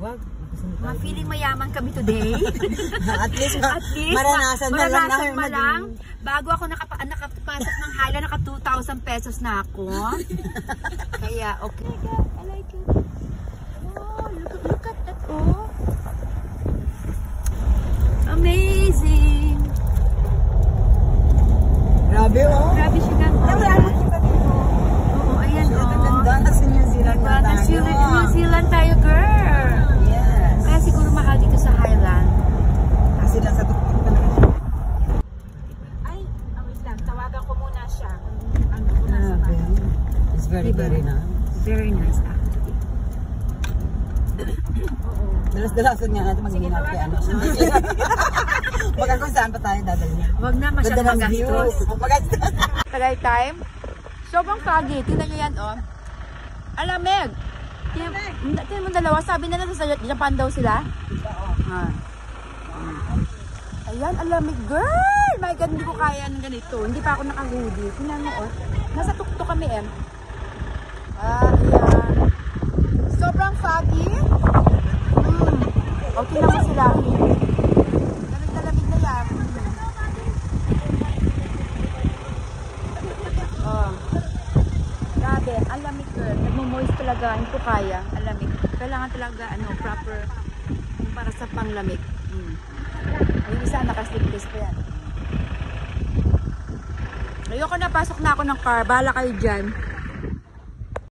Wag. Tayo. feeling mayaman kami today. At least, ma- At least, maranasan na lang maranasan pa lang. Bago ako nakapa nakapasok ng Highland, naka 2,000 pesos na ako. Kaya, okay. I like it. Oh, look, look at that, oh. Amazing. Grabe, oh. Grabe siya ganda. Wala kita dito. Oo, ayan, Ito oh. ganda. Nasa New Zealand Diba? na tayo. New Zealand, New Zealand tayo, girl. Yes. Kaya siguro mahal dito sa Highland. Kasi lang sa tuktok talaga siya. Ay, ah, wait lang. Siya. Ano ko na sa Grabe. It's very, Diba? very nice. Very nice, actually. Dalas-dalasan nga natin mag-ingat kay ano. Kung saan pa tayo dadalhin. Wag na, masyadong magastos. Magastos. Tagay time. Sobrang foggy. Tingnan nyo yan, oh. Alamig. Tingnan, mo dalawa. Sabi na nasa Japan daw sila. Ha. Ayan, alamig. Girl! My God, hindi ko kaya ng ganito. Hindi pa ako naka-hoodie. Mo, oh. Nasa tuktok kami, eh. Ah, ayan. Sobrang foggy. Hmm. O, tingnan mo sila. Lamig na na yan. Oh. Grabe, ang lamig girl. Nagmo-moist talaga. Hindi ko kaya. Ang lamig. Kailangan talaga, ano, proper para sa panglamig. Mm. Isa, naka-sleepless pa yan. Ayoko na, pasok na ako ng car. Bahala kayo dyan.